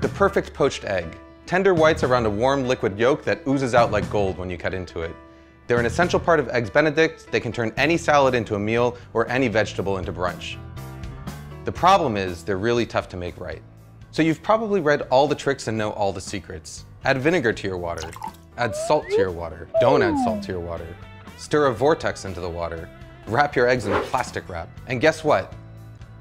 The perfect poached egg. Tender whites around a warm liquid yolk that oozes out like gold when you cut into it. They're an essential part of Eggs Benedict. They can turn any salad into a meal or any vegetable into brunch. The problem is they're really tough to make right. So you've probably read all the tricks and know all the secrets. Add vinegar to your water. Add salt to your water. Don't add salt to your water. Stir a vortex into the water. Wrap your eggs in plastic wrap. And guess what?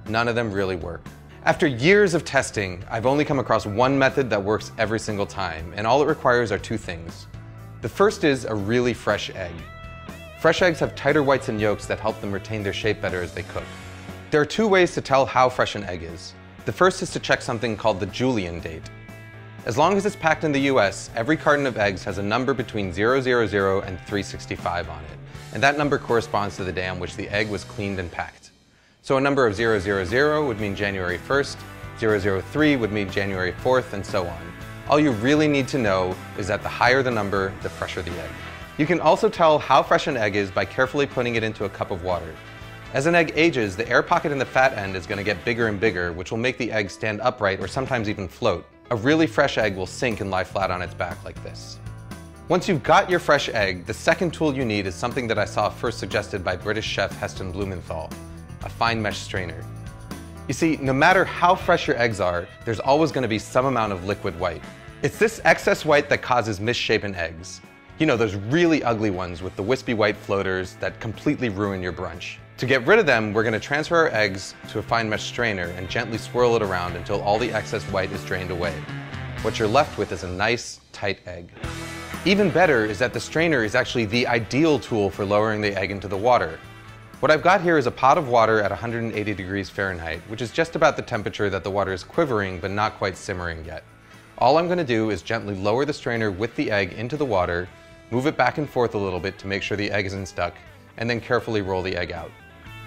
None of them really work. After years of testing, I've only come across one method that works every single time, and all it requires are two things. The first is a really fresh egg. Fresh eggs have tighter whites and yolks that help them retain their shape better as they cook. There are two ways to tell how fresh an egg is. The first is to check something called the Julian date. As long as it's packed in the US, every carton of eggs has a number between 000 and 365 on it, and that number corresponds to the day on which the egg was cleaned and packed. So a number of 000 would mean January 1st, 003 would mean January 4th, and so on. All you really need to know is that the higher the number, the fresher the egg. You can also tell how fresh an egg is by carefully putting it into a cup of water. As an egg ages, the air pocket in the fat end is going to get bigger and bigger, which will make the egg stand upright or sometimes even float. A really fresh egg will sink and lie flat on its back like this. Once you've got your fresh egg, the second tool you need is something that I saw first suggested by British chef Heston Blumenthal a fine mesh strainer. You see, no matter how fresh your eggs are, there's always going to be some amount of liquid white. It's this excess white that causes misshapen eggs. You know, those really ugly ones with the wispy white floaters that completely ruin your brunch. To get rid of them, we're going to transfer our eggs to a fine mesh strainer and gently swirl it around until all the excess white is drained away. What you're left with is a nice, tight egg. Even better is that the strainer is actually the ideal tool for lowering the egg into the water. What I've got here is a pot of water at 180 degrees Fahrenheit, which is just about the temperature that the water is quivering but not quite simmering yet. All I'm going to do is gently lower the strainer with the egg into the water, move it back and forth a little bit to make sure the egg isn't stuck, and then carefully roll the egg out.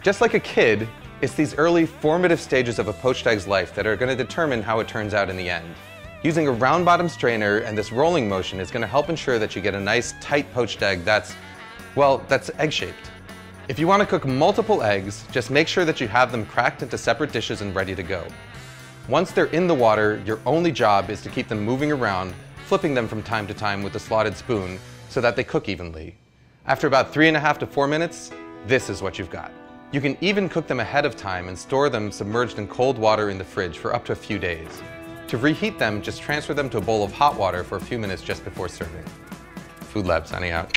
Just like a kid, it's these early formative stages of a poached egg's life that are going to determine how it turns out in the end. Using a round bottom strainer and this rolling motion is going to help ensure that you get a nice tight poached egg that's, well, that's egg shaped. If you want to cook multiple eggs, just make sure that you have them cracked into separate dishes and ready to go. Once they're in the water, your only job is to keep them moving around, flipping them from time to time with a slotted spoon so that they cook evenly. After about three and a half to four minutes, this is what you've got. You can even cook them ahead of time and store them submerged in cold water in the fridge for up to a few days. To reheat them, just transfer them to a bowl of hot water for a few minutes just before serving. Food Lab signing out.